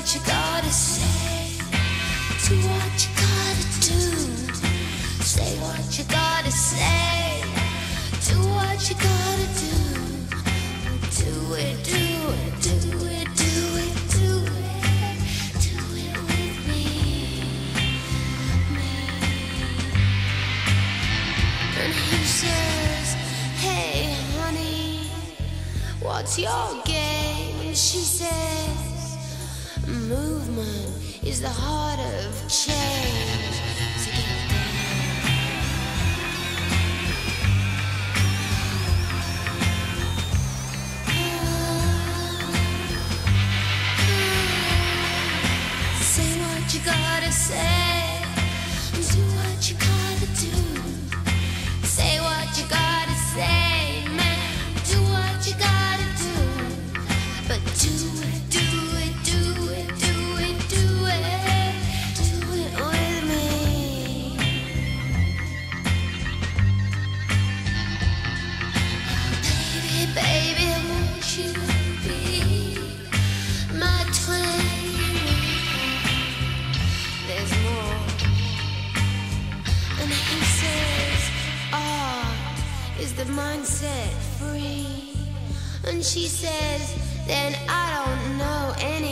what you gotta say. Do what you gotta do. Say what you gotta say. Do what you gotta do. Do it, do it, do it, do it, do it. Do it with me. And he says, Hey, honey, what's your game? She says, Movement is the heart of change. Say what you gotta say. Do what you gotta do. Say what you gotta say, man. Do what you gotta do. But do it, is the mindset free. And she says, then I don't know any